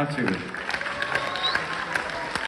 Ativa.